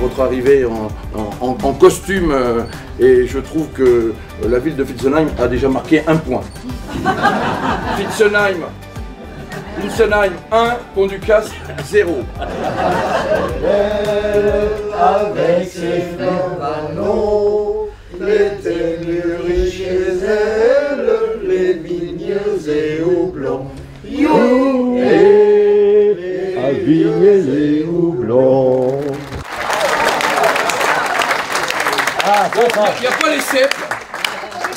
notre arrivée en, costume euh, et je trouve que la ville de Fitzenheim a déjà marqué un point. Fitzenheim, Fitzenheim 1, Pont du Casse 0. Avec ses l'été il n'y a pas les cèpes,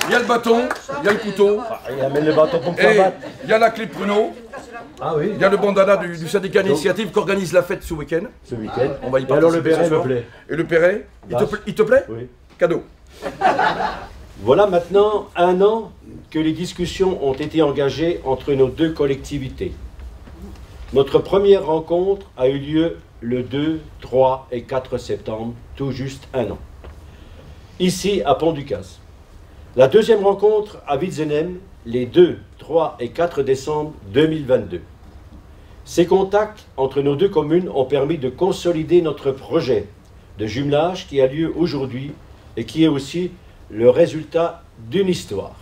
il y a le bâton, il y a le couteau. Il amène le bâton pour et Il y a la clé pruneau. Ah oui. Il y a le bandana du, syndicat d'initiative qui organise la fête ce week-end. Ce week-end. On va y participer. alors le béret me plaît. Et le béret, il te, il te plaît? Oui. Cadeau. Voilà maintenant un an que les discussions ont été engagées entre nos deux collectivités. Notre première rencontre a eu lieu le 2, 3 et 4 septembre, tout juste un an, ici à Pont-du-Casse. La deuxième rencontre à Witzenem, les 2, 3 et 4 décembre 2022. Ces contacts entre nos deux communes ont permis de consolider notre projet de jumelage qui a lieu aujourd'hui et qui est aussi le résultat d'une histoire.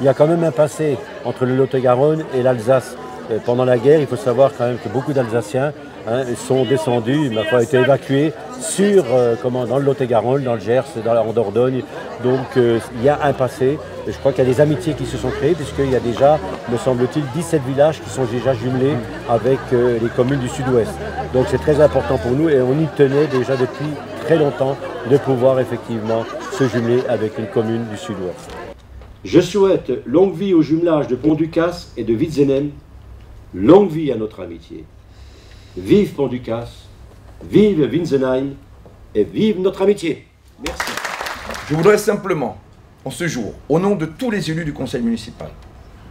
Il y a quand même un passé entre le Lot-et-Garonne et l'Alsace. Euh, pendant la guerre, il faut savoir quand même que beaucoup d'Alsaciens hein, sont descendus, ma foi, été évacués sur, euh, comment, dans le Lot-et-Garonne, dans le Gers, dans la, Dordogne. Donc euh, il y a un passé. Je crois qu'il y a des amitiés qui se sont créées, puisqu'il y a déjà, me semble-t-il, 17 villages qui sont déjà jumelés avec les communes du sud-ouest. Donc c'est très important pour nous et on y tenait déjà depuis très longtemps de pouvoir effectivement se jumeler avec une commune du sud-ouest. Je souhaite longue vie au jumelage de Pont-du-Casse et de Witzenem, longue vie à notre amitié. Vive Pont-du-Casse, vive Winsenheim et vive notre amitié. Merci. Je voudrais simplement, en ce jour, au nom de tous les élus du conseil municipal,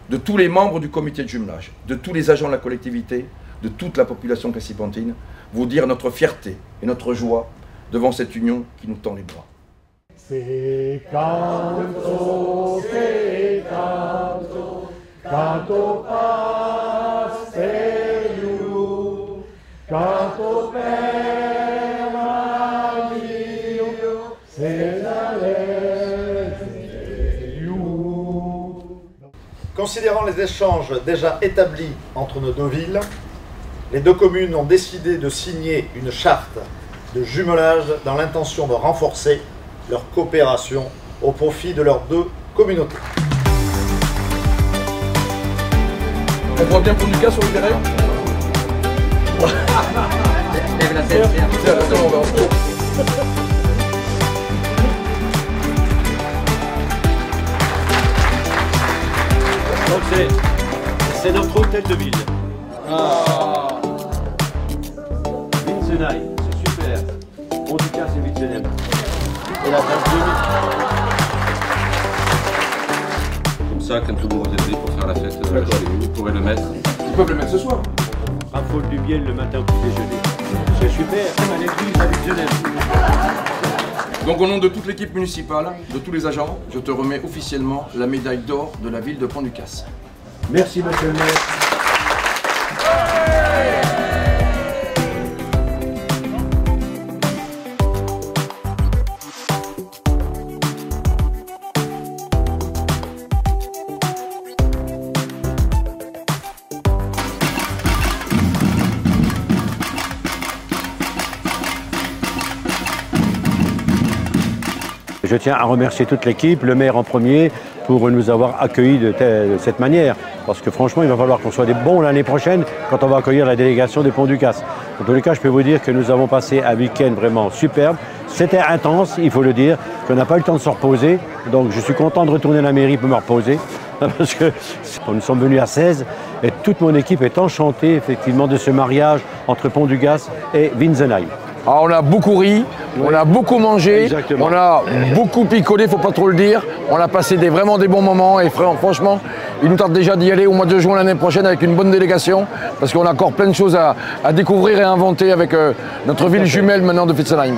de tous les membres du comité de jumelage, de tous les agents de la collectivité, de toute la population cassipantine, vous dire notre fierté et notre joie devant cette union qui nous tend les bras. C'est canto, c'est canto, canto Considérant les échanges déjà établis entre nos deux villes, les deux communes ont décidé de signer une charte de jumelage dans l'intention de renforcer leur coopération au profit de leurs deux communautés. On voit bien pour sur le terrain Donc c'est notre hôtel de ville. Ah. c'est super. En tout cas, c'est Witzenem. Et la date Comme ça, quand tout le monde est pour faire la fête, euh, vous pourrez le mettre. Ils peuvent le mettre ce soir. Raffole du miel le matin au petit déjeuner. C'est super, à l'église à Witzenem. Donc au nom de toute l'équipe municipale, de tous les agents, je te remets officiellement la médaille d'or de la ville de Pont-du-Casse. Merci monsieur le maire. Je tiens à remercier toute l'équipe, le maire en premier, pour nous avoir accueillis de, cette manière. Parce que franchement, il va falloir qu'on soit des bons l'année prochaine quand on va accueillir la délégation des Ponts du Casse. En tous les cas, je peux vous dire que nous avons passé un week-end vraiment superbe. C'était intense, il faut le dire, qu'on n'a pas eu le temps de se reposer. Donc je suis content de retourner à la mairie pour me reposer. Parce que nous sommes venus à 16 et toute mon équipe est enchantée effectivement de ce mariage entre Pont du Gaz et Winsenheim. Ah, on a beaucoup ri, on a beaucoup mangé, on a beaucoup picolé, faut pas trop le dire. On a passé des, vraiment des bons moments et franchement, il nous tarde déjà d'y aller au mois de juin l'année prochaine avec une bonne délégation parce qu'on a encore plein de choses à, découvrir et à inventer avec euh, notre ville jumelle maintenant de Fitzenheim.